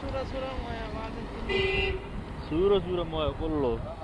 Sura-sura mueve, va a sentir. Sura-sura mueve, por lo.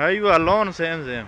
Are you alone, Sam Sam?